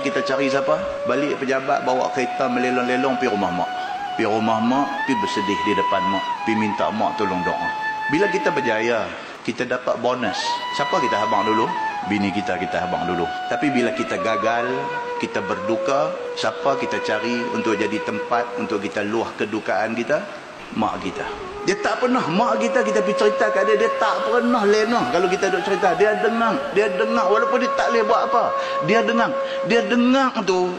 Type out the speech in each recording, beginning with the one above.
kita cari siapa? Balik pejabat bawa kereta melelong-lelong pergi rumah mak. Pergi rumah mak, pergi bersedih di depan mak. Pergi minta mak tolong doa. Bila kita berjaya, kita dapat bonus. Siapa kita habang dulu? Bini kita kita habang dulu. Tapi bila kita gagal, kita berduka, siapa kita cari untuk jadi tempat untuk kita luah kedukaan kita? Mak kita. Dia tak pernah mak kita kita pergi cerita kat dia dia tak pernah lena kalau kita duk cerita. Dia dengar dia dengar walaupun dia tak boleh buat apa dia dengar. Dia dengar tu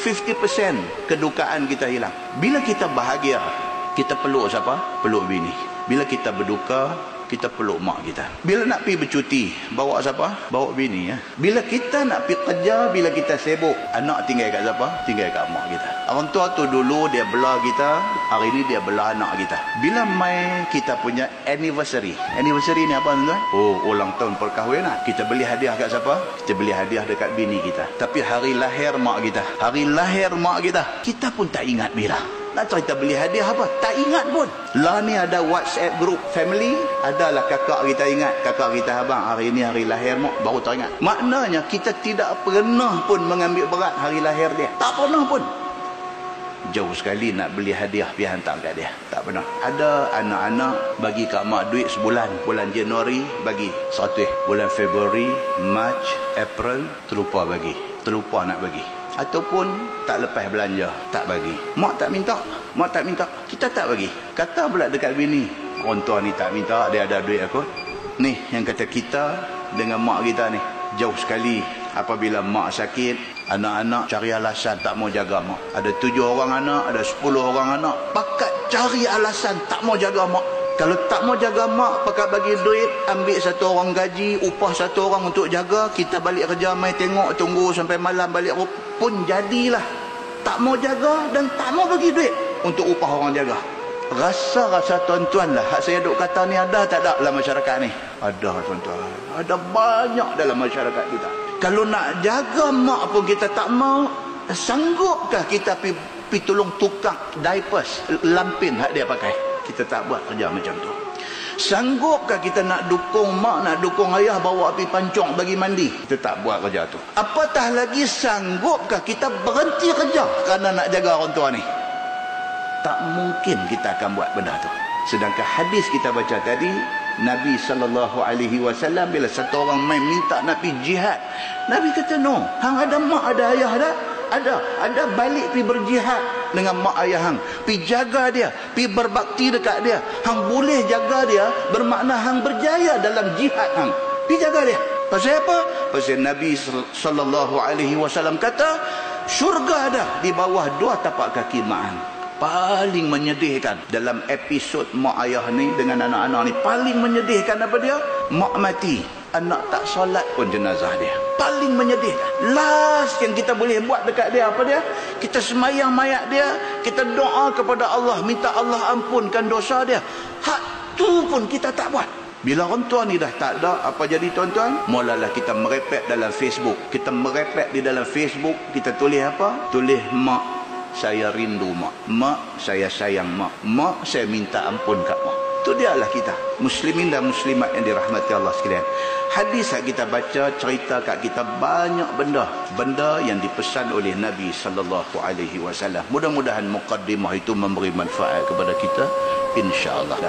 50% kedukaan kita hilang. Bila kita bahagia kita peluk siapa? Peluk bini. Bila kita berduka kita peluk mak kita. Bila nak pergi bercuti, bawa siapa? Bawa bini ya. Bila kita nak pergi kerja, bila kita sibuk, anak tinggal kat siapa? Tinggal kat mak kita. Orang tua tu dulu dia bela kita, hari ni dia bela anak kita. Bila mai kita punya anniversary. Anniversary ni apa tuan? Oh, ulang tahun perkahwinan. Kita beli hadiah kat siapa? Kita beli hadiah dekat bini kita. Tapi hari lahir mak kita. Hari lahir mak kita. Kita pun tak ingat bila. Nak cerita beli hadiah apa? Tak ingat pun. Lah ni ada WhatsApp group family. Adalah kakak kita ingat. Kakak kita abang hari ni hari lahir mak. Baru teringat. Maknanya kita tidak pernah pun mengambil berat hari lahir dia. Tak pernah pun. Jauh sekali nak beli hadiah pergi hantar kat dia. Tak pernah. Ada anak-anak bagi kat mak duit sebulan. Bulan Januari bagi satu. Bulan Februari, March, April terlupa bagi. Terlupa nak bagi ataupun tak lepas belanja tak bagi. Mak tak minta mak tak minta. Kita tak bagi. Kata pula dekat bini orang tua ni tak minta dia ada duit aku. Ni yang kata kita dengan mak kita ni jauh sekali apabila mak sakit anak-anak cari alasan tak mau jaga mak. Ada tujuh orang anak ada sepuluh orang anak. Pakat cari alasan tak mau jaga mak kalau tak mau jaga mak, pakai bagi duit, ambil satu orang gaji, upah satu orang untuk jaga, kita balik kerja, mai tengok, tunggu sampai malam balik pun jadilah. Tak mau jaga dan tak mau bagi duit untuk upah orang jaga. Rasa-rasa tuan-tuan lah, hak saya duk kata ni ada tak ada dalam masyarakat ni? Ada tuan-tuan. Ada banyak dalam masyarakat kita. Kalau nak jaga mak pun kita tak mau, sanggupkah kita pergi, pergi tolong tukang diapers, lampin hak dia pakai? Kita tak buat kerja macam tu. Sanggupkah kita nak dukung mak nak dukung ayah bawa api pancong bagi mandi? Kita tak buat kerja tu. Apatah lagi sanggupkah kita berhenti kerja kerana nak jaga orang tua ni? Tak mungkin kita akan buat benda tu. Sedangkan hadis kita baca tadi Nabi sallallahu alaihi wasallam bila satu orang main minta nak pergi jihad Nabi kata no hang ada mak ada ayah dah ada ada balik pergi berjihad dengan mak ayah hang. Pi jaga dia pi berbakti dekat dia. Hang boleh jaga dia bermakna hang berjaya dalam jihad hang. Pi jaga dia. Pasal apa? Pasal nabi sallallahu alaihi wasallam kata syurga ada di bawah dua tapak kaki mak hang. Paling menyedihkan dalam episod mak ayah ni dengan anak-anak ni. Paling menyedihkan apa dia? Mak mati anak tak solat pun jenazah dia. Paling menyedih last yang kita boleh buat dekat dia apa dia? Kita semayang mayat dia kita doa kepada Allah minta Allah ampunkan dosa dia. Hak tu pun kita tak buat. Bila orang tua ni dah tak ada apa jadi tuan-tuan? Mulalah kita merepek dalam Facebook. Kita merepek di dalam Facebook kita tulis apa? Tulis mak saya rindu mak. Mak saya sayang mak. Mak saya minta ampun kat mak itu dialah kita. Muslimin dan muslimat yang dirahmati Allah sekalian. Hadis yang kita baca cerita kat kita banyak benda. Benda yang dipesan oleh Nabi sallallahu alaihi wasallam. Mudah-mudahan mukaddimah itu memberi manfaat kepada kita. Insyaallah